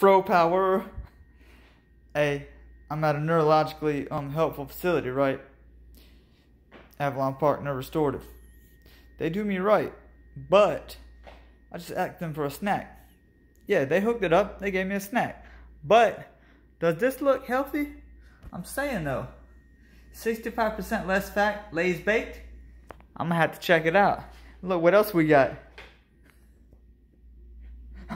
Fro power. Hey, I'm at a neurologically unhelpful facility, right? Avalon Park Neurorestorative. They do me right, but I just asked them for a snack. Yeah, they hooked it up. They gave me a snack. But does this look healthy? I'm saying though. 65% less fat, Lay's baked. I'm gonna have to check it out. Look what else we got.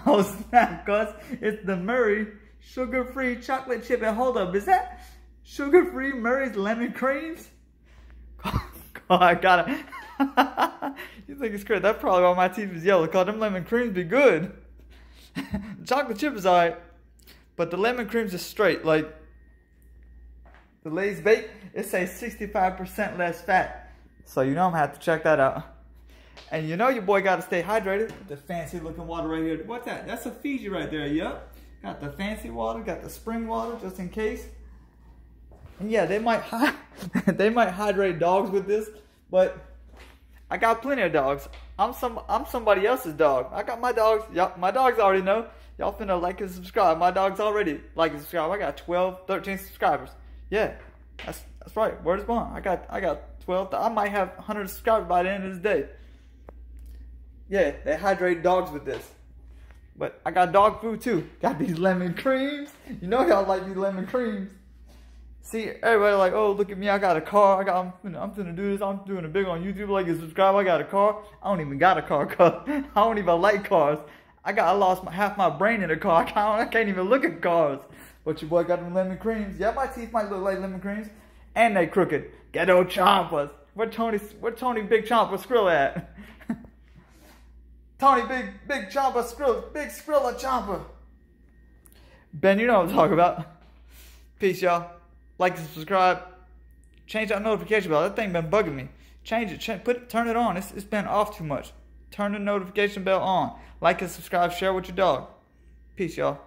Oh snap, cuz it's the Murray sugar-free chocolate chip. And hold up, is that sugar-free Murray's lemon creams? God, I gotta. you think it's crazy? That's probably why my teeth is yellow. Cause them lemon creams be good. chocolate chip is alright, but the lemon creams is straight. Like the Lay's bake, it says 65% less fat. So you know I'm gonna have to check that out. And you know your boy gotta stay hydrated. The fancy looking water right here. What's that? That's a Fiji right there, yup. Got the fancy water, got the spring water just in case. And yeah, they might they might hydrate dogs with this, but I got plenty of dogs. I'm some I'm somebody else's dog. I got my dogs. Y'all my dogs already know. Y'all finna like and subscribe. My dogs already like and subscribe. I got 12, 13 subscribers. Yeah, that's that's right. Word is. I got I got 12. I might have 100 subscribers by the end of this day. Yeah, they hydrate dogs with this. But I got dog food too. Got these lemon creams. You know y'all like these lemon creams. See, everybody like, oh, look at me. I got a car. I got, I'm, I'm gonna do this. I'm doing a big on YouTube. Like and subscribe. I got a car. I don't even got a car. Cause I don't even like cars. I got, I lost my, half my brain in a car. I can't, I can't even look at cars. But your boy got them lemon creams. Yeah, my teeth might look like lemon creams. And they crooked. Ghetto chompers. Where Tony, where Tony Big Chompa Skrill at? Tony Big Big Chompa Skrill, Big Skrilla Chompa. Ben, you know what I'm talking about. Peace, y'all. Like and subscribe. Change that notification bell. That thing been bugging me. Change it. Change, put turn it on. It's, it's been off too much. Turn the notification bell on. Like and subscribe. Share with your dog. Peace, y'all.